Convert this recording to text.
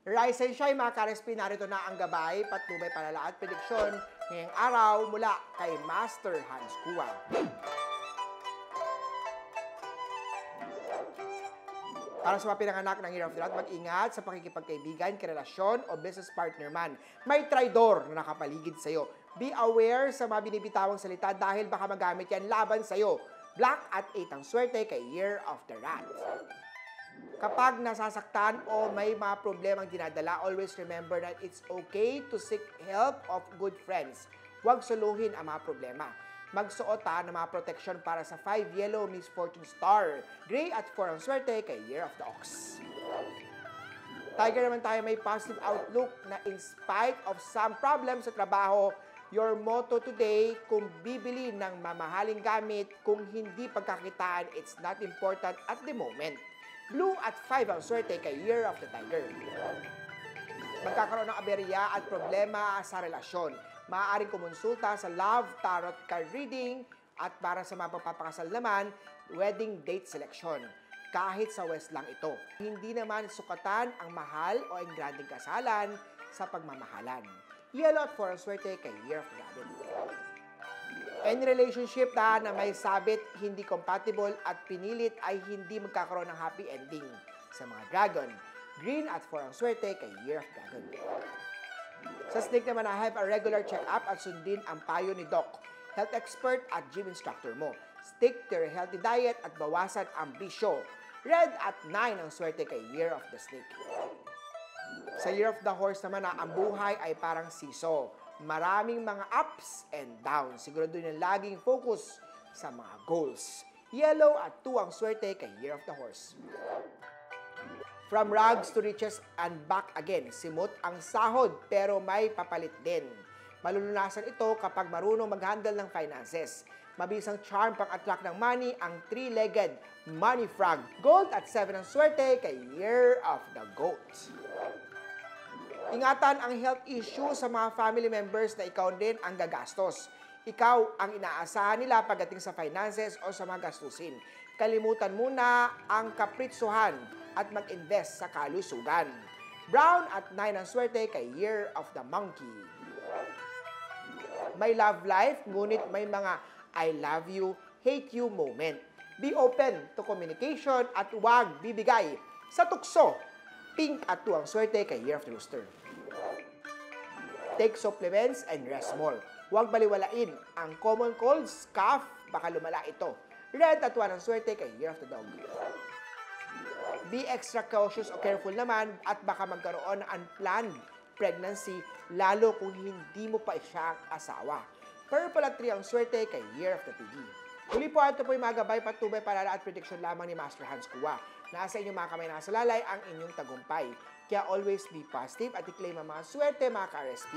Rise and shine mga karespi, narito na ang gabay, patnubay, palala at prediksyon ngayong araw mula kay Master Hans Kua. Para sa mga pinanganak ng Year of the Rat, mag-ingat sa pakikipagkaibigan, karelasyon o business partner man. May traidor na nakapaligid sa'yo. Be aware sa mga binibitawang salita dahil baka magamit yan laban sa'yo. Black at 8 ang swerte kay Year of the Rat. Kapag nasasaktan o may mga problemang dinadala, always remember that it's okay to seek help of good friends. Huwag suluhin ang mga problema. Magsuot ha ng mga protection para sa 5 yellow Miss Fortune Star. Gray at 4 ang swerte kay Year of the Ox. Tiger naman tayo may positive outlook na in spite of some problems sa trabaho, your motto today, kung bibili ng mamahaling gamit, kung hindi pagkakitaan, it's not important at the moment. Blue at 5 ang swerte kay Year of the Tiger. Magkakaroon ng aberya at problema sa relasyon. Maaaring kumonsulta sa Love Tarot Card Reading at para sa mga pagpapakasal naman, wedding date selection. Kahit sa West lang ito. Hindi naman sukatan ang mahal o ang granding kasalan sa pagmamahalan. Yellow at 4 ang swerte kay Year of Dragon. Any relationship na, na may sabit, hindi compatible at pinilit ay hindi magkakaroon ng happy ending. Sa mga dragon, green at 4 ang swerte kay Year of Dragon. Sa snake naman, I have a regular check-up at sundin ang payo ni Doc, health expert at gym instructor mo. Stick to your healthy diet at bawasan ang bisyo. Red at 9 ang swerte kay Year of the Snake. Sa Year of the Horse naman na ang buhay ay parang siso. Maraming mga ups and downs. Sigurado nyo laging focus sa mga goals. Yellow at 2 ang swerte kay Year of the Horse. From rags to riches and back again. Simot ang sahod pero may papalit din. Malulunasan ito kapag marunong mag-handle ng finances. Mabilis ang charm pang-attract ng money ang three-legged money frog. Gold at 7 ang swerte kay Year of the Goat. Ingatan ang health issue sa mga family members na ikaw din ang gagastos. Ikaw ang inaasahan nila pagdating sa finances o sa mga gastusin. Kalimutan muna ang kapritsuhan at mag-invest sa kalusugan. Brown at 9 ang swerte kay Year of the Monkey. May love life, ngunit may mga I love you, hate you moment. Be open to communication at huwag bibigay sa tukso. Pink at 2 ang swerte kay Year of the Rooster. Take supplements and rest more. Huwag baliwalain ang common colds, cough, baka lumala ito. Red at 1 ang swerte kay Year of the Dog. Be extra cautious o careful naman at baka magkaroon ng unplanned pregnancy lalo kung hindi mo pa siya asawa. Purple at 3 ang swerte kay Year of the Piggy. Huli po, ito po yung mga gabay, patubay, palala at prediction lamang ni Master Hans Kua. Nasa inyong mga kamay nasa lalay ang inyong tagumpay. Kaya always be positive at i-claim ang mga swerte mga ka-RSP.